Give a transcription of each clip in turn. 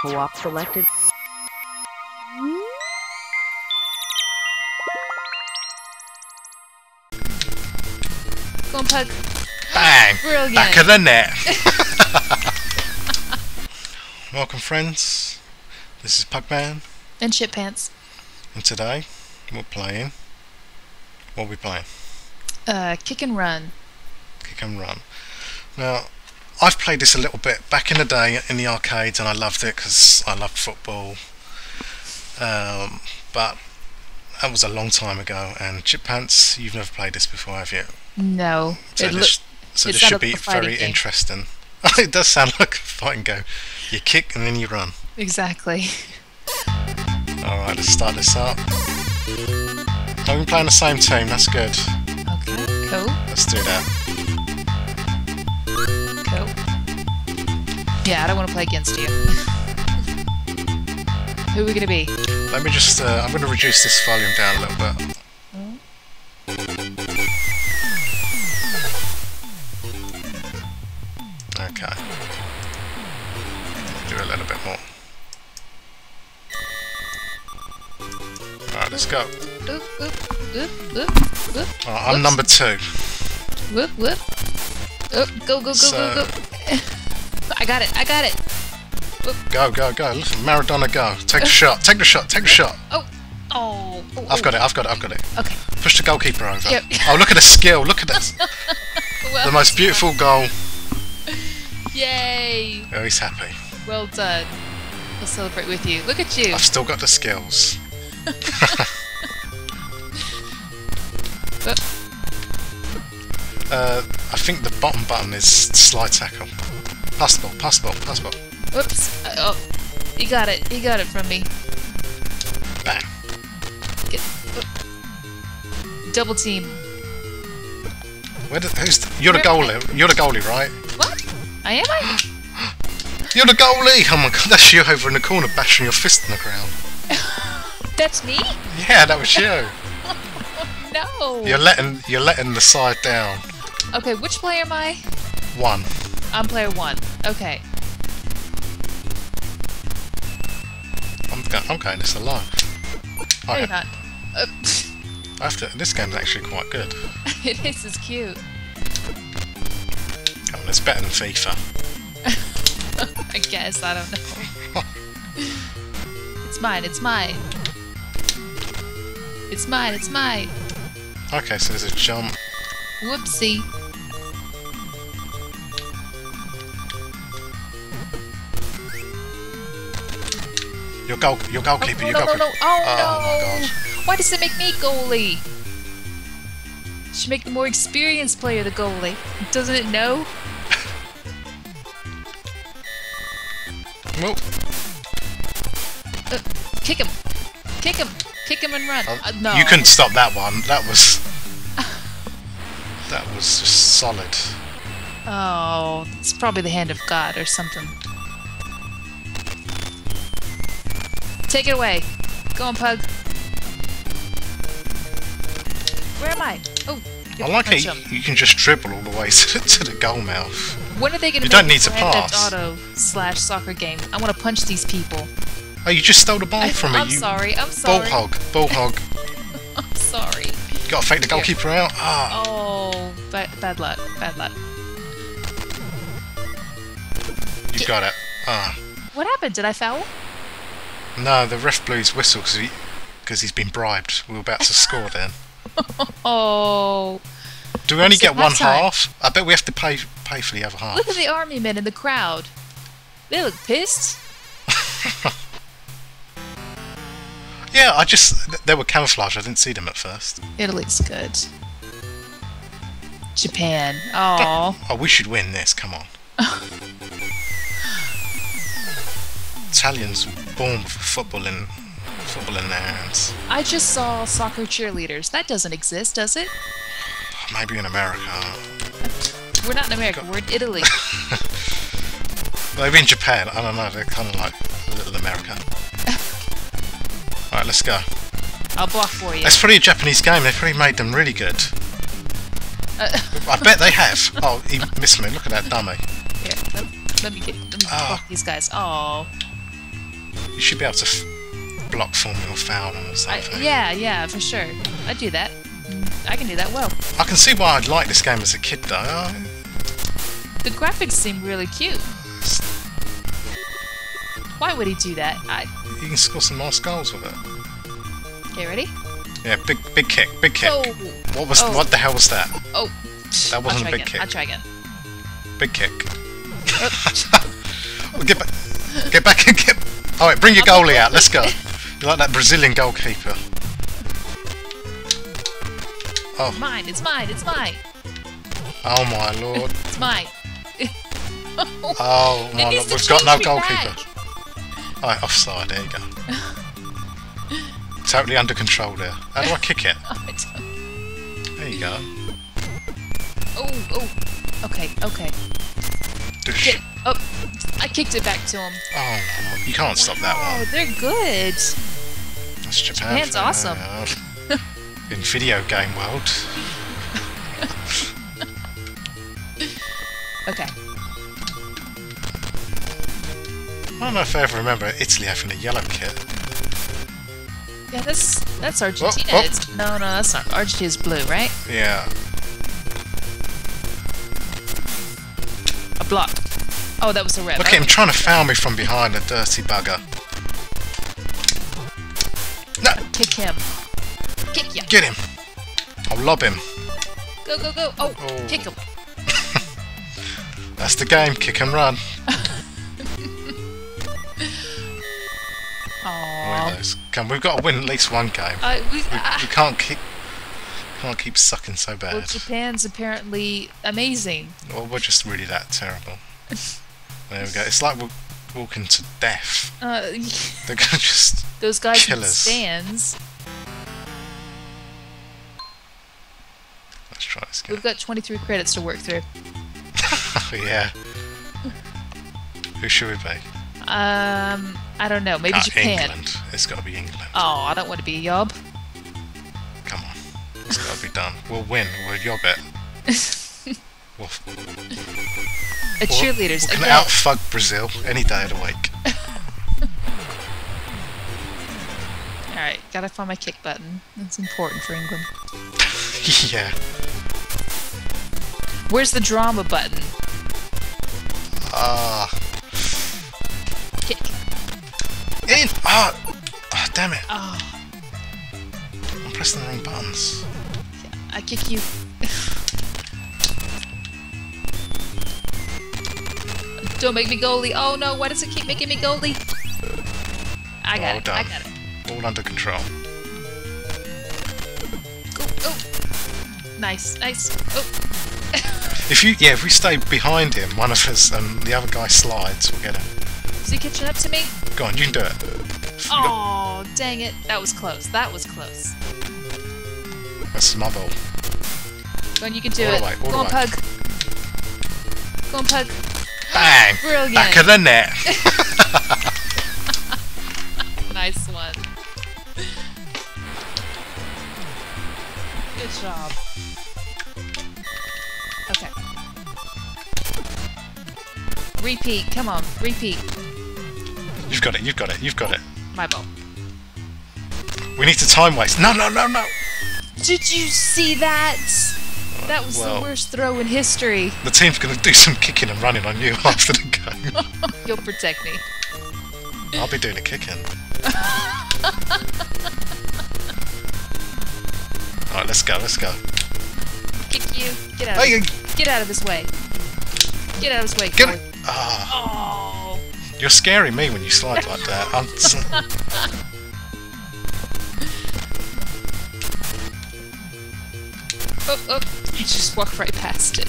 Co-op selected. Go on, Pug. Bang! Brilliant. Back of the net. Welcome, friends. This is Pugman, And Chip Pants. and today we're playing. What are we playing? Uh, kick and run. Kick and Run. Now, I've played this a little bit back in the day in the arcades, and I loved it because I loved football. Um, but that was a long time ago. And Chip Pants, you've never played this before, have you? No. So It this, so this should be like a fighting very game. interesting. it does sound like a fighting game. You kick and then you run. exactly. Alright, let's start this up. Oh, we're playing the same team, that's good. Okay. Cool. Let's do that. Yeah, I don't want to play against you. Who are we gonna be? Let me just, uh, I'm going to reduce this volume down a little bit. Okay. Do a little bit more. Alright, let's go. I'm number two. whoop, whoop. Oh, go, go, go, So- go, go. I got it, I got it. Go, go, go. Look, Maradona, go. Take the shot, take the shot, take the shot. Oh, oh. oh I've got it, I've got it, I've got it. Okay. Push the goalkeeper over. Yep. Oh, look at the skill, look at this. Well, The most beautiful goal. Yay! Oh, he's happy. Well done. We'll celebrate with you. Look at you. I've still got the skills. uh, I think the bottom button is slide tackle. Possible, possible. pass the ball, pass the ball. Whoops. Uh, oh, he got it. He got it from me. Bang. Get, oh. Double team. Where the, who's the, you're the goalie. You're the goalie, right? What? I am I? You're the goalie. Oh my god, that's you over in the corner bashing your fist in the ground. That's me? Yeah, that was you. No. You're letting you're letting the side down. Okay, which player am I? One. I'm player one. Okay. I'm I'm going this alone. No, you're not. Uh, After this game's actually quite good. it is. It's cute. Come on, it's better than FIFA. I guess. I don't know. it's mine. It's mine. It's mine. It's mine. Okay, so there's a jump. Whoopsie. Your goal, your goalkeeper, oh, your no, no, goalkeeper. no. Oh, Oh, no. my God. Why does it make me goalie? Should make the more experienced player the goalie. Doesn't it know? Well, Uh, kick him. Kick him. Kick him and run. uh, Uh, no. You couldn't stop that one. That was. that was just solid. Oh, it's probably the hand of God or something. Take it away. Go on, Pug. Where am I? Oh, I like how you, you can just dribble all the way to, to the goal mouth. When are they going you to don't make need a to Grand pass. Auto slash soccer game? I want to punch these people. Oh, you just stole the ball from me. I'm you sorry. I'm sorry. Ball hog, ball hog. I'm sorry. You gotta fake the goalkeeper out. Ah, Oh, bad, bad luck. Bad luck. you got it. Ah, What happened? Did I foul? No, the ref blew his whistle because he, cause he's been bribed. We were about to score then. Oh, Do we only get one halftime. half? I bet we have to pay pay for the other half. look at the army men in the crowd. They look pissed. Yeah, I just they were camouflage. I didn't see them at first. Italy's good. Japan. Oh, Oh, we should win this. Come on. Italians born with football in football in their hands. I just saw soccer cheerleaders. That doesn't exist, does it? Maybe in America. We're not in America. We're in Italy. Maybe in Japan. I don't know. They're kind of like little America. All right, let's go. I'll block for you. It's probably a Japanese game. They've probably made them really good. Uh, I bet they have. Oh, he missed me. Look at that dummy. here, let, let me get let me Oh. block these guys. Oh, You should be able to f- block for me or foul or I, something. yeah, yeah, for sure. I do that. I can do that well. I can see why I'd like this game as a kid though. The graphics seem really cute. Why would he do that? I, you can score some nice goals with it. okay, ready? Yeah, big big kick, big kick. Oh, What was Oh. what the hell was that? oh. That wasn't a big again. kick. I'll try again. Big kick. Oh, Well, get back, get back and get. All right, bring your goalie out. Let's go. You're like that Brazilian goalkeeper. Oh, mine. It's mine. It's mine. oh my lord. It's mine. Oh my lord. We've got no goalkeeper. back. All right, offside. There you go. totally under control there. How do I kick it? There you go. oh, oh. Okay, okay. Get, oh, I kicked it back to him. Oh, you can't stop that Oh, one. they're good. That's Japan. Japan's awesome. In video game world. Okay. I don't know if I ever remember Italy having a yellow kit. Yeah, that's that's oh, Argentina. oh. It's, no, no, that's not. Argentina's blue, right? Yeah. A block. Oh, that was a red. Look at him trying to foul me from behind, a dirty bugger. No! Kick him. Kick ya. Get him! I'll lob him. Go, go, go. Oh, Oh. kick him. That's the game, kick and run. Aww. Come, we've got to win at least one game. Uh, we, We, ah. we can't keep can't keep sucking so bad. well. Japan's apparently amazing. Well, we're just really that terrible. There we go. It's like we're walking to death. Uh, They're gonna just. those guys in the Killers. stands. Let's try this again. We've got 23 credits to work through. Oh, yeah. Who should we be? Um, I don't know. Maybe Ah, Japan. England. It's got to be England. Oh, I don't want to be a yob. Come on. It's got to be done. We'll win. We'll yob it. We'll, A cheerleaders we can again. outfug Brazil any day of the week. All right, gotta find my kick button. That's important for England. yeah. Where's the drama button? Ah. Kick. in! Ah! Ah, damn it. Oh, I'm pressing the wrong buttons. I kick you. Don't make me goalie. Oh no, why does it keep making me goalie? I got Well it. done. I got it. All under control. Go, oh. Nice, nice. Oh, If you, yeah, if we stay behind him, one of us, and the other guy slides, we'll get him. is he catching up to me? Go on, you can do it. Oh, dang it. That was close. That was close. That's my ball. Go on, you can do All it. way, all Go on, way. Pug. Go on, Pug. Bang! Brilliant. Back of the net. Nice one. Good job. Okay. Repeat. Come on. Repeat. You've got it. You've got it. You've got it. My ball. We need to time waste. No, no, no, no. Did you see that? That was Well- the worst throw in history. The team's going to do some kicking and running on you after the game. You'll protect me. I'll be doing the kicking. Alright, let's go, let's go. Kick you. Get out. Hey, Of, get out of his way. Get out of his way. get it! Ah, Oh. you're scaring me when you slide like that. I'm Oh, oh. You just walk right past it.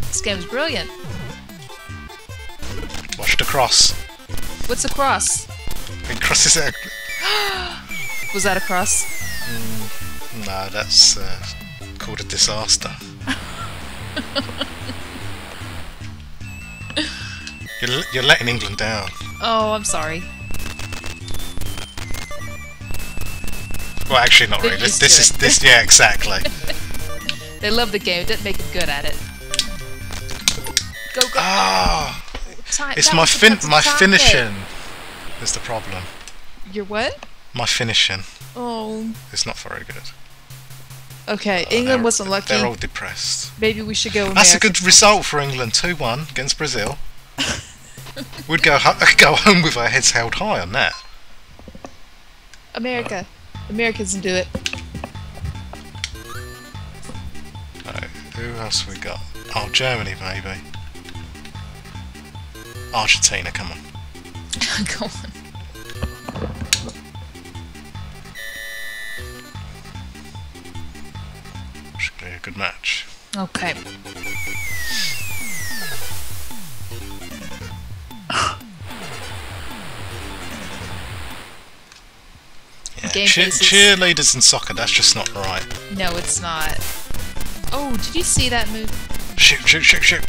This game's brilliant. Watch the cross. What's a cross? It crosses it. Was that a cross? No, that's uh, called a disaster. you're, you're letting England down. Oh, I'm sorry. Well, actually, not They're really. This, this is this. Yeah, exactly. They love the game. It didn't make them good at it. Go, go. Ah, time. It's that my fin my finishing is the problem. Your what? My finishing Oh. It's not very good. Okay, They're- England wasn't lucky. They're all depressed. Maybe we should go. That's a good result for England. 2-1 against Brazil. We'd go ho- go home with our heads held high on that. America. Americans can do it. Who else we got? Oh, Germany maybe. Argentina, come on. come on. Should be a good match. Okay. Game Cheer- faces. cheerleaders in soccer, that's just not right. No, it's not. Oh, did you see that move? Shoot, shoot, shoot, shoot.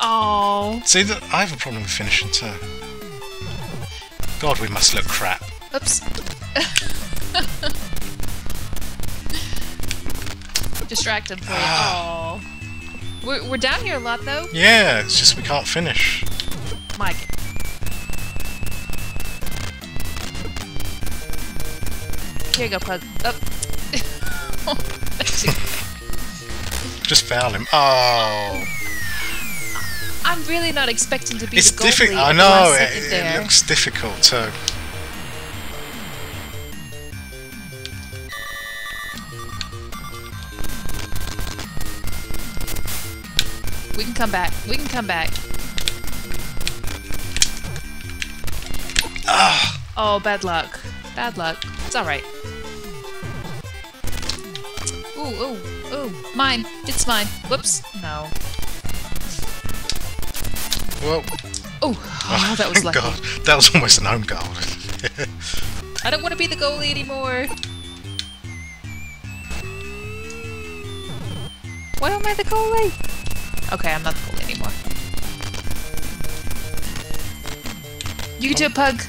Oh. See, that I have a problem with finishing too. God, we must look crap. Oops. Distracted for you. Oh. We're, we're down here a lot though. Yeah, it's just we can't finish. Mike. Here you go, Pug. Up. Just foul him. Oh, I'm really not expecting to be it's the difficult. I know it, it looks difficult too. We can come back. We can come back. Ah, Oh, bad luck. Bad luck. It's alright. Ooh, ooh, ooh. Mine. It's mine. Whoops. No. well, Oh, oh that was thank lucky. God, that was almost an own goal. I don't want to be the goalie anymore. Why am I the goalie? Okay, I'm not the goalie anymore. You can do it, Pug.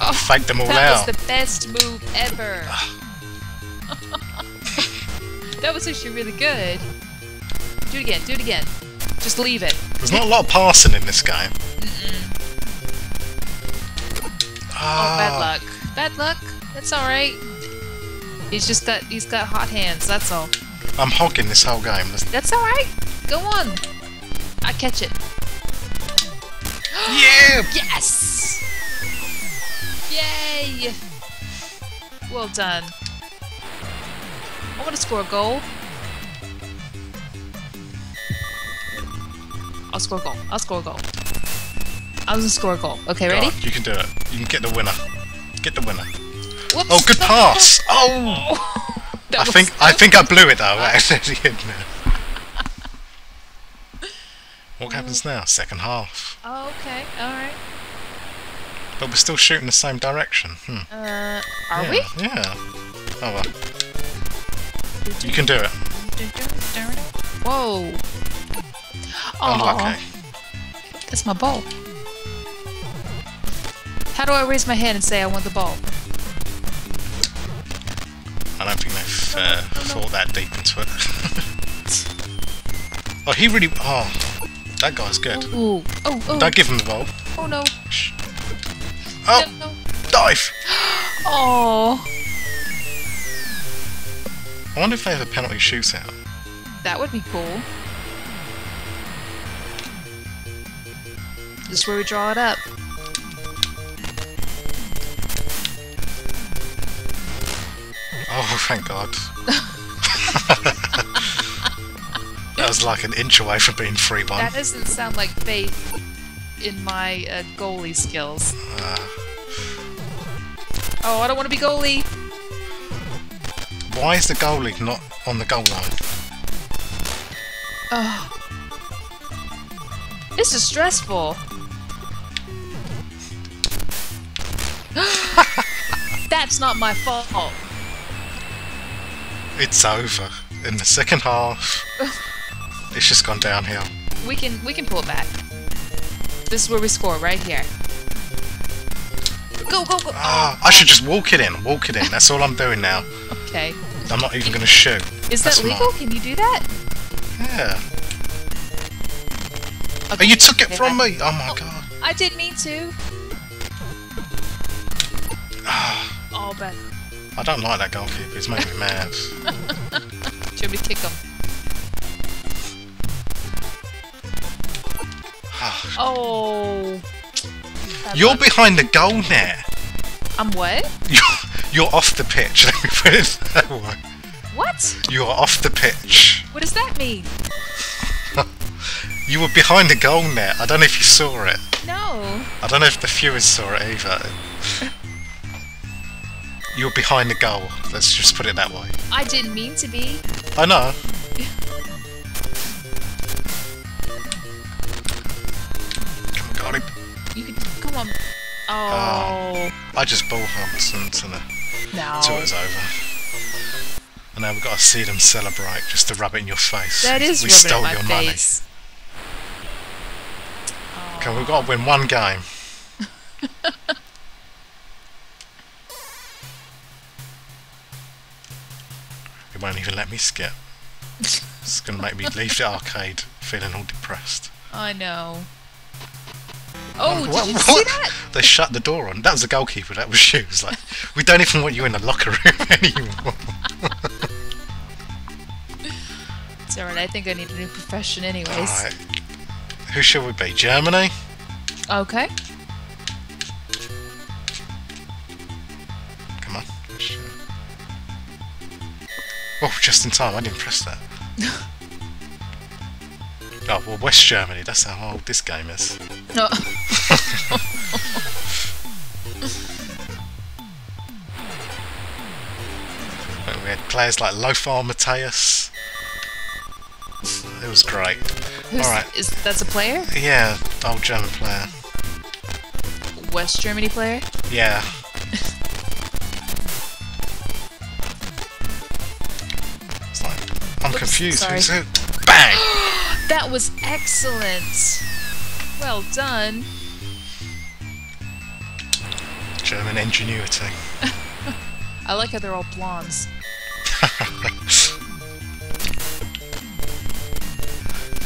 Oh, Fake them all that out. was the best move ever. Ah. That was actually really good. Do it again. Do it again. Just leave it. There's not a lot of passing in this game. Oh, Ah, bad luck. Bad luck. That's all right. He's just got he's got hot hands. That's all. I'm hogging this whole game. That's all right. Go on. I catch it. Yeah! Yes! Yay! Well done. I want to score a goal. I'll score a goal. I'll score a goal. I'm gonna score a goal. Okay, ready? You can do it. You can get the winner. Get the winner. Whoops. Oh, good pass! Oh! I think I think I blew it though. actually. what happens now? Second half. Oh, okay. All right. But we're still shooting the same direction. Hmm. Uh, are yeah, we? Yeah. Oh well. You can do it. Whoa. Unlucky. Aw, that's my ball. How do I raise my hand and say I want the ball? I don't think they've uh, thought that deep into it. oh, he really. Oh, that guy's good. Ooh. Oh, oh. Don't give him the ball. Oh no. Shh. Oh, No, no. dive! Oh. I wonder if they have a penalty shootout. That would be cool. This is where we draw it up. Oh, thank God. that was like an inch away from being 3 1. That doesn't sound like faith in my uh, goalie skills. Uh, Oh, I don't want to be goalie. Why is the goalie not on the goal line? Oh. This is stressful. That's not my fault. It's over. In the second half, it's just gone downhill. We can we can pull it back. This is where we score, right here. Go go go! Ah, I should just walk it in. Walk it in. That's all I'm doing now. Okay. I'm not even going to shoot. Is That's that legal? mine. Can you do that? Yeah. Okay. Oh, you took it from I- me. Oh my god. I didn't mean to. oh, but I don't like that goalkeeper. He's making me mad. should we kick him? Oh. You're behind the goal net. I'm what? You're, you're off the pitch. Let me put it that way. What? You are off the pitch. What does that mean? You were behind the goal net. I don't know if you saw it. No. I don't know if the viewers saw it either. You were behind the goal. Let's just put it that way. I didn't mean to be. I know. on. Oh, I just ball humped until the no. until it was over. And now we've got to see them celebrate just to rub it in your face. That is we stole your money. face. Okay, we've got to win one game. it won't even let me skip. It's going to make me leave the arcade feeling all depressed. I know. Oh, did What- you what? see that? They shut the door on. That was the goalkeeper. That was you. It's like we don't even want you in the locker room anymore. It's alright. I think I need a new profession, anyways. Alright. Who shall we be? Germany? Okay. Come on. Oh, just in time. I didn't press that. oh, well, West Germany. That's how old this game is. Oh. No. We had players like Lothar Matthäus. It was great. Who's, Alright. Is that's a player? Yeah, old German player. West Germany player? Yeah. It's like, I'm Oops, confused. sorry. Who's who? Bang! That was excellent. Well done. German ingenuity. I like how they're all blondes.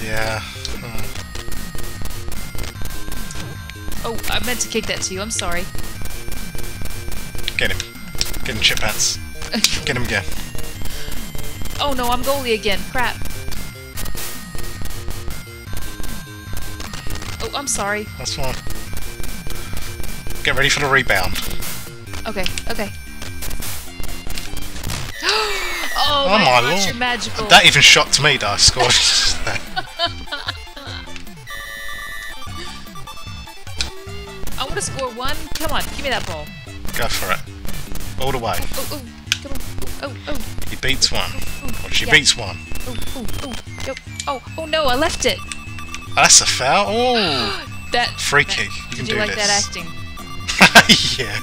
Yeah. Oh, I meant to kick that to you. I'm sorry. get him. Get him, chip pants. Get him again. Oh no, I'm goalie again. Crap. Oh, I'm sorry. That's fine. Get ready for the rebound. Okay, okay. oh, Oh my, my lord. magical. That even shocked me that I scored. I want to score one. Come on, give me that ball. Go for it. All the way. Oh, oh, come on. Oh, oh, He beats one. She Yeah. beats one. oh, oh, oh, oh, oh, oh no, I left it. Oh, that's a foul. Oh, That free kick. You can you do like this. that acting? yeah.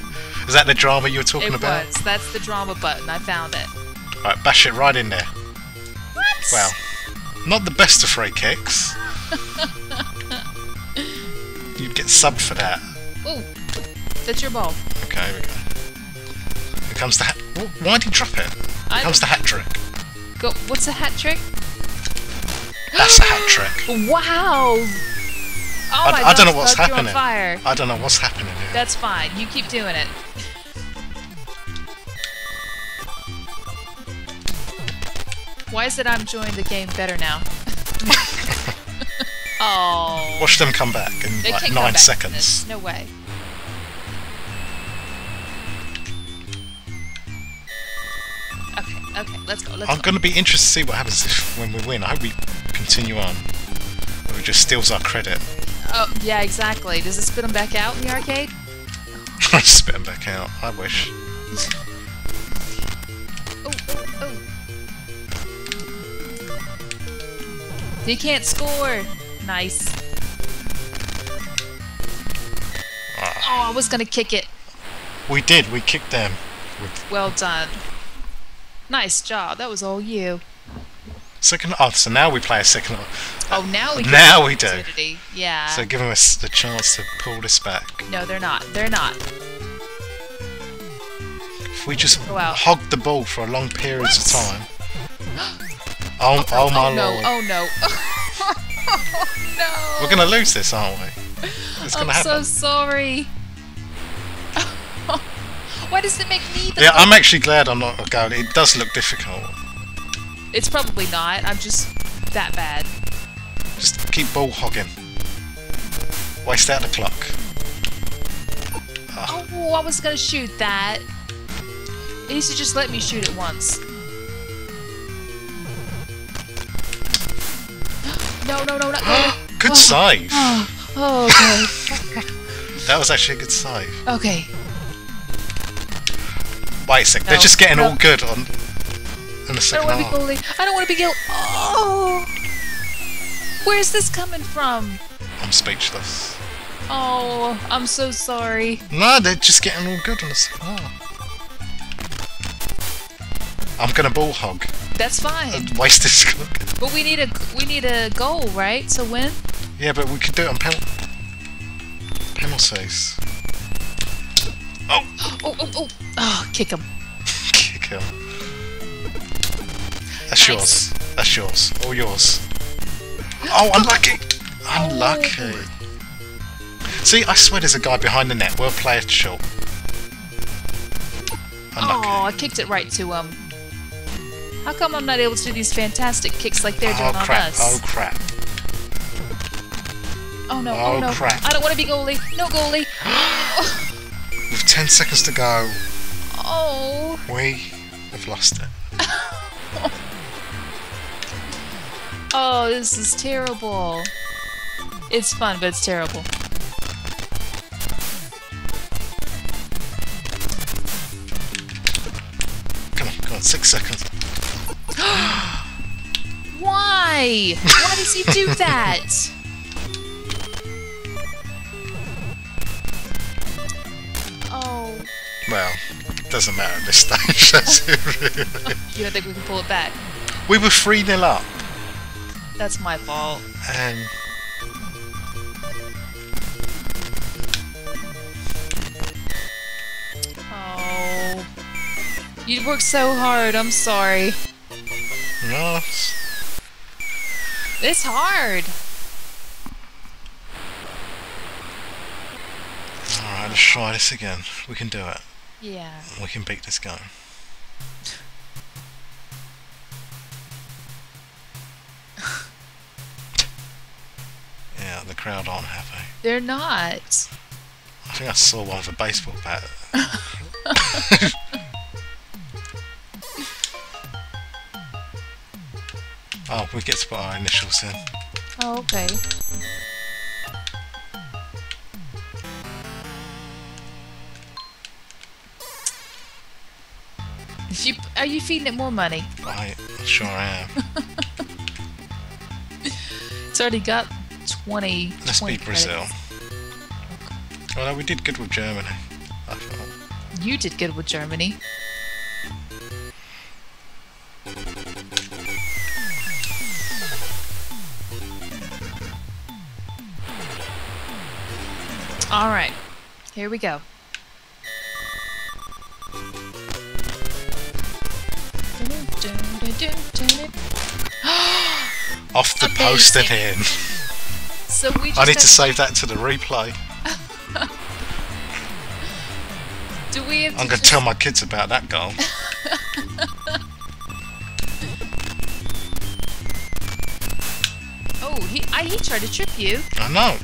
Is that the drama you were talking It about? was. That's the drama button. I found it. Right, bash it right in there. What? Well, not the best of free kicks. You'd get subbed for that. Oh, that's your ball. Okay, here we go. Here comes the hat. Why did he drop it? Here I comes the hat trick. Got, What's a hat trick? That's a hat trick. Wow. Oh I- my I don't know what's happening. fire. I don't know what's happening here. That's fine. You keep doing it. Why is it I'm enjoying the game better now? oh. Watch them come back in They like nine seconds. No way. Okay, okay, let's go. Let's I'm go. going to be interested to see what happens if, when we win. I hope we continue on. Or it just steals our credit. Oh, yeah, exactly. Does it spit them back out in the arcade? Spit 'em back out. I wish. Oh, oh. He can't score. Nice. Oh, I was gonna kick it. We did. We kicked them. Well done. Nice job. That was all you. Second. Oh, so now we play a second. Oh, now we. Now we do. Yeah. So giving us the chance to pull this back. no, they're not. They're not. If we just hog the ball for a long periods of time. Oh, oh, oh my oh no! lord. Oh no! Oh, no! We're going to lose this, aren't we? It's gonna I'm gonna so sorry. Why does it make me Yeah, I'm actually glad I'm not goalie. It does look difficult. It's probably not. I'm just that bad. Just keep ball hogging. Waste out the clock. Ah. Oh, I was gonna shoot that. It used to just let me shoot it once. No, no, no, not go. Good oh. save. Oh, okay. That was actually a good save. Okay. Wait a sec. They're just getting no. all good on in the I don't second want to be goalie. I don't want to be guilt. Oh, where's this coming from? I'm speechless. Oh, I'm so sorry. No, they're just getting all good on the second half. I'm gonna ball hog. That's fine. and Waste this clock. But we need a we need a goal, right? To win. Yeah, but we could do it on pen penalties. Oh, oh, oh. Oh, oh. oh kick him. Kick him. That's Nice. yours. That's yours. All yours. Oh, unlucky! Unlucky. See, I swear there's a guy behind the net. We'll play it short. Unlucky. Oh, I kicked it right to him. How come I'm not able to do these fantastic kicks like they're doing oh on us? Oh crap! Oh no, Oh, oh, no. crap. I don't want to be goalie. No goalie. Oh. With 10 seconds to go, Oh. we have lost it. Oh, this is terrible. It's fun, but it's terrible. Come on, come on, six seconds. Why? Why does he do that? Oh, Well, it doesn't matter at this stage, does it really? you don't think we can pull it back? We were 3 0 up, That's my fault. and Oh. You worked so hard. I'm sorry. no, it's- It's hard. alright, let's try this again. We can do it. Yeah. We can beat this game. Crowd aren't happy. They're not. I think I saw one with a baseball bat. oh, we get to put our initials in. Oh, okay. You are you feeding it more money? I sure am. It's already got 20. Let's 20 beat Brazil. credits. Although we did good with Germany. I thought. You did good with Germany. All right, here we go. Off the post and in. So we I need to save that to the replay. Do we have to I'm going to tell my kids about that goal. Oh, he I, he tried to trip you. I know.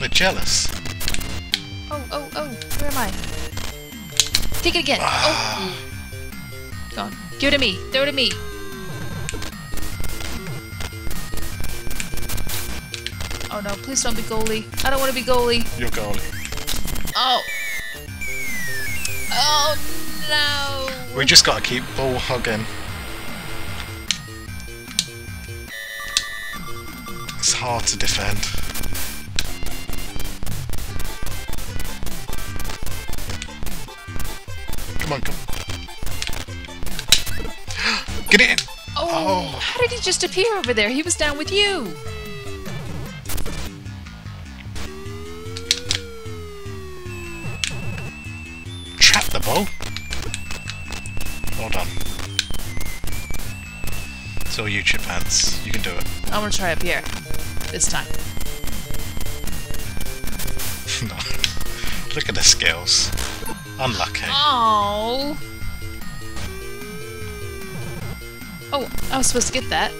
They're jealous. Oh, oh, oh, where am I? Take it again. Oh. Ah. Go on. Give it to me. Throw it at me. Oh no, please don't be goalie. I don't want to be goalie. Your goalie. Oh. Oh no. We just got to keep ball hugging. It's hard to defend. Come on, come. on. Get in! Oh, Oh. how did he just appear over there? He was down with you. Ball. Well done. It's all you, Chip Pants. You can do it. I'm gonna try up here. This time. Look at the skills. Unlucky. Oh. Oh, I was supposed to get that.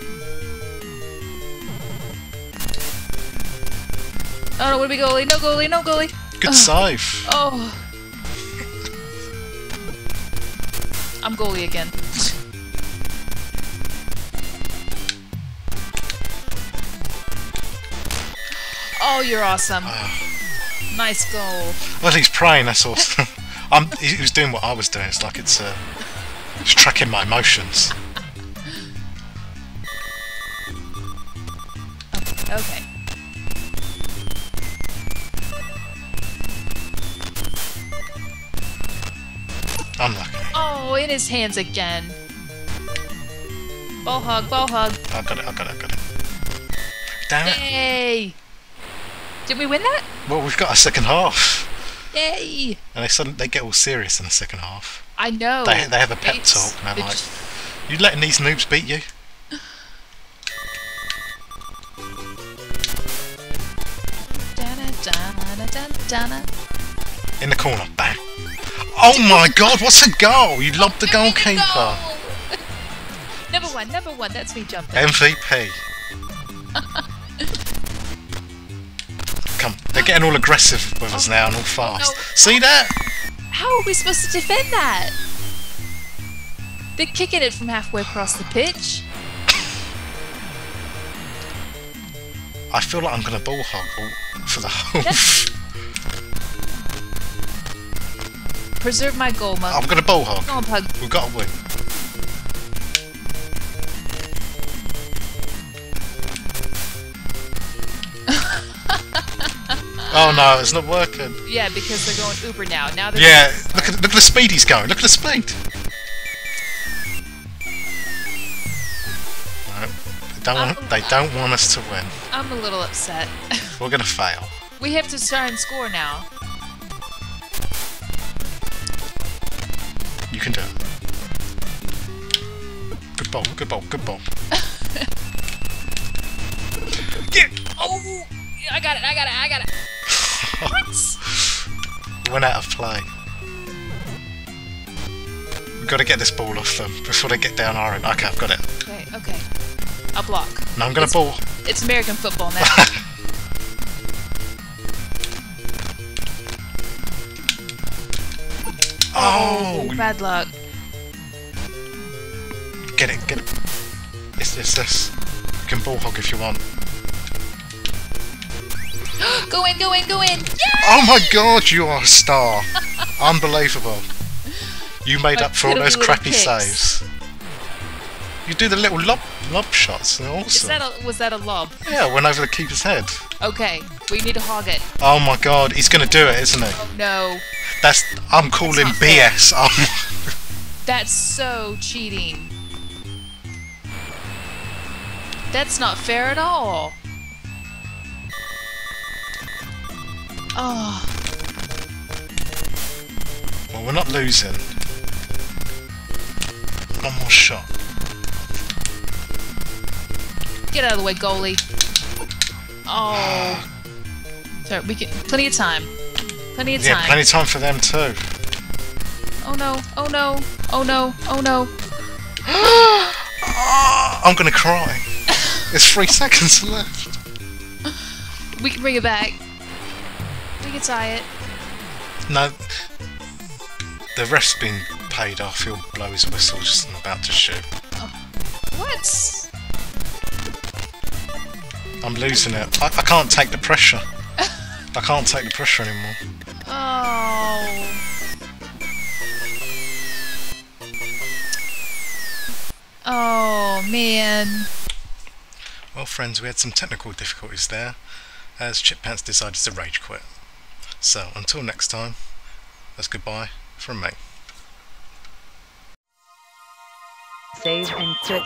Oh no, where'd be goalie? No goalie, no goalie. Good Ugh. save. Oh. I'm goalie again. oh, you're awesome. Nice goal. Well, he's praying. That's awesome. I'm, he he was doing what I was doing. It's like it's, uh, it's tracking my emotions. In his hands again. Ball hug, ball hug. I got it. I got it. I got it. Damn it. Yay! Did we win that? Well, we've got a second half, Yay! and they suddenly they get all serious in the second half. I know. They they have a pep It's- talk. And they're like, it's- "You letting these noobs beat you?" In the corner, bang. Oh my God! What's a goal? You lobbed the Give me the goalkeeper. goal! number one, number one. That's me jumping. MVP. Come, they're getting all aggressive with us now and all oh, fast. no. See that? How are we supposed to defend that? They're kicking it from halfway across the pitch. I feel like I'm gonna ball hog for the whole. Preserve my goal, Monk. I'm gonna ball hog. Go on, Pug. We've got to win. oh no, it's not working. Yeah, because they're going Uber now. Now they're Yeah, look at look at the speed he's going. Look at the speed. They don't want they don't want us to win. I'm a little upset. We're gonna fail. we have to try and score now. You can do it. Good ball. Good ball. Good ball. Get. Oh, I got it! I got it! I got it! What? Went out of play. We've got to get this ball off them before they get down our end. Okay, I've got it. Okay, okay. I'll block. No, I'm gonna ball. It's American football now. Oh, Bad luck. get it, get it. It's, it's this. You can ball hog if you want. Go in, go in, go in! Yeah! Oh my god, you are a star. Unbelievable. You made My up for all those crappy kicks. saves. You do the little lob lob shots, they're Is awesome. that a, was that a lob? Yeah, went over the keeper's head. Okay, we need to hog it. Oh my god, he's gonna do it, isn't he? Oh no, That's I'm calling fair. BS. That's so cheating. That's not fair at all. Oh, well, we're not losing. One more shot. get out of the way, goalie. Oh. Sorry, we can. Plenty of time. Plenty of Yeah, time. plenty of time for them too. Oh no! Oh no! Oh no! Oh no! Ah, I'm gonna cry. There's three seconds left. We can bring it back. We can tie it. No, the ref's been paid off. He'll blow his whistle just about to shoot. What? I'm losing it. I, I can't take the pressure. I can't take the pressure anymore. Oh. Oh man. Well, friends, we had some technical difficulties there, as Chip Pants decided to rage quit. So, until next time, that's goodbye from me. Save and quit.